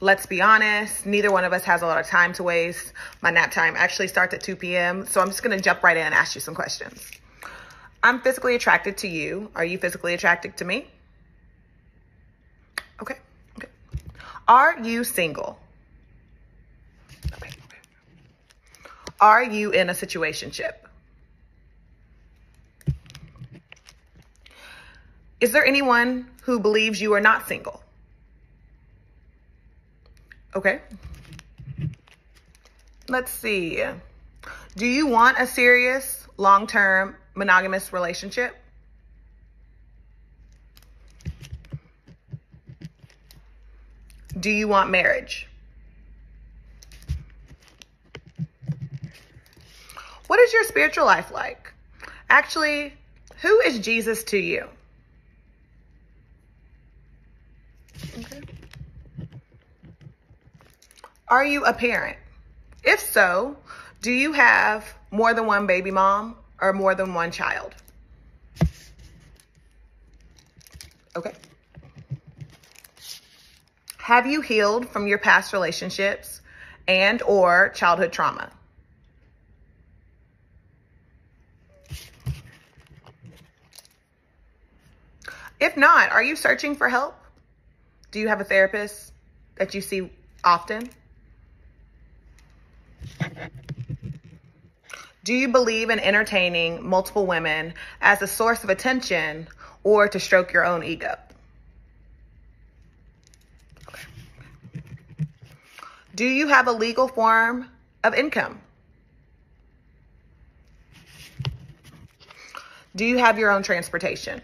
let's be honest, neither one of us has a lot of time to waste. My nap time actually starts at 2 p.m. So I'm just going to jump right in and ask you some questions. I'm physically attracted to you. Are you physically attracted to me? Okay. Okay. Are you single? Okay. okay. Are you in a situationship? Is there anyone who believes you are not single? Okay. Let's see. Do you want a serious, long-term, monogamous relationship? Do you want marriage? What is your spiritual life like? Actually, who is Jesus to you? Are you a parent? If so, do you have more than one baby mom or more than one child? Okay. Have you healed from your past relationships and or childhood trauma? If not, are you searching for help? Do you have a therapist that you see often? Do you believe in entertaining multiple women as a source of attention or to stroke your own ego? Okay. Do you have a legal form of income? Do you have your own transportation?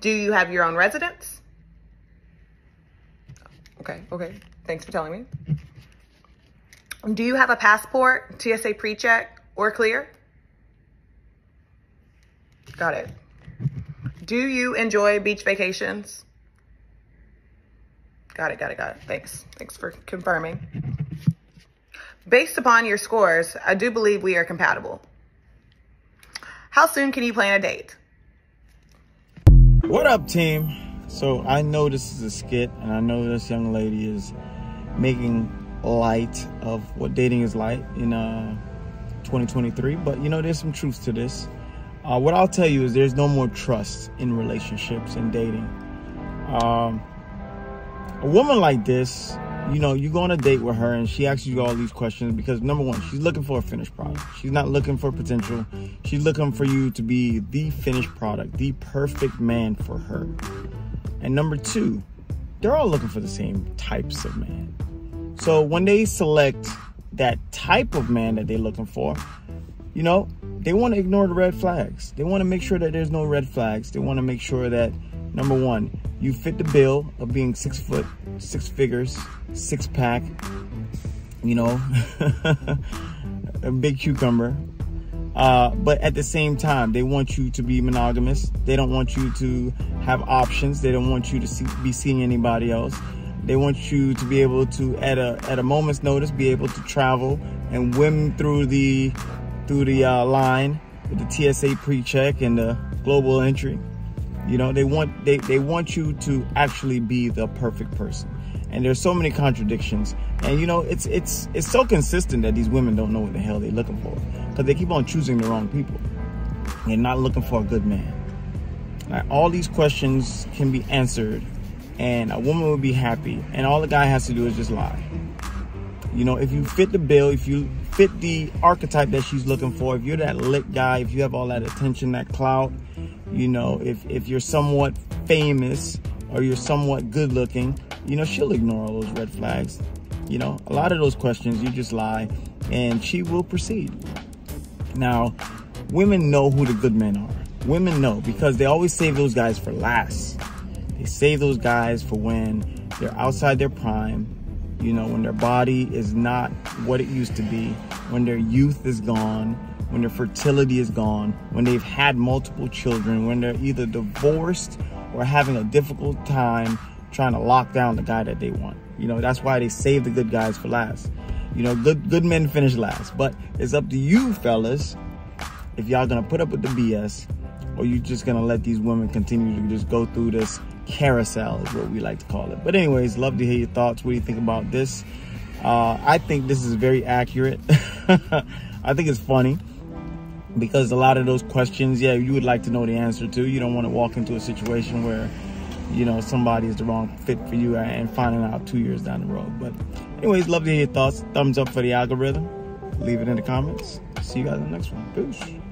Do you have your own residence? Okay, okay. Thanks for telling me. Do you have a passport, TSA pre-check, or clear? Got it. Do you enjoy beach vacations? Got it, got it, got it. Thanks. Thanks for confirming. Based upon your scores, I do believe we are compatible. How soon can you plan a date? What up, team? So I know this is a skit, and I know this young lady is making light of what dating is like in uh, 2023. But you know, there's some truth to this. Uh, what I'll tell you is there's no more trust in relationships and dating. Um, a woman like this, you know, you go on a date with her and she asks you all these questions because number one, she's looking for a finished product. She's not looking for potential. She's looking for you to be the finished product, the perfect man for her. And number two, they're all looking for the same types of man. So when they select that type of man that they're looking for, you know, they want to ignore the red flags. They want to make sure that there's no red flags. They want to make sure that number one, you fit the bill of being six foot, six figures, six pack, you know, a big cucumber. Uh, but at the same time, they want you to be monogamous. They don't want you to have options. They don't want you to see, be seeing anybody else. They want you to be able to, at a at a moment's notice, be able to travel and whim through the through the uh, line with the TSA pre-check and the global entry. You know, they want they they want you to actually be the perfect person. And there's so many contradictions. And you know, it's it's it's so consistent that these women don't know what the hell they're looking for because they keep on choosing the wrong people. They're not looking for a good man. all these questions can be answered and a woman will be happy and all the guy has to do is just lie you know if you fit the bill if you fit the archetype that she's looking for if you're that lit guy if you have all that attention that clout you know if if you're somewhat famous or you're somewhat good looking you know she'll ignore all those red flags you know a lot of those questions you just lie and she will proceed now women know who the good men are women know because they always save those guys for last they save those guys for when they're outside their prime, you know, when their body is not what it used to be, when their youth is gone, when their fertility is gone, when they've had multiple children, when they're either divorced or having a difficult time trying to lock down the guy that they want. You know, that's why they save the good guys for last. You know, good good men finish last. But it's up to you fellas if y'all gonna put up with the BS or you just gonna let these women continue to just go through this carousel is what we like to call it. But anyways, love to hear your thoughts. What do you think about this? Uh, I think this is very accurate. I think it's funny because a lot of those questions, yeah, you would like to know the answer to. You don't want to walk into a situation where, you know, somebody is the wrong fit for you and finding out two years down the road. But anyways, love to hear your thoughts. Thumbs up for the algorithm. Leave it in the comments. See you guys in the next one. Peace.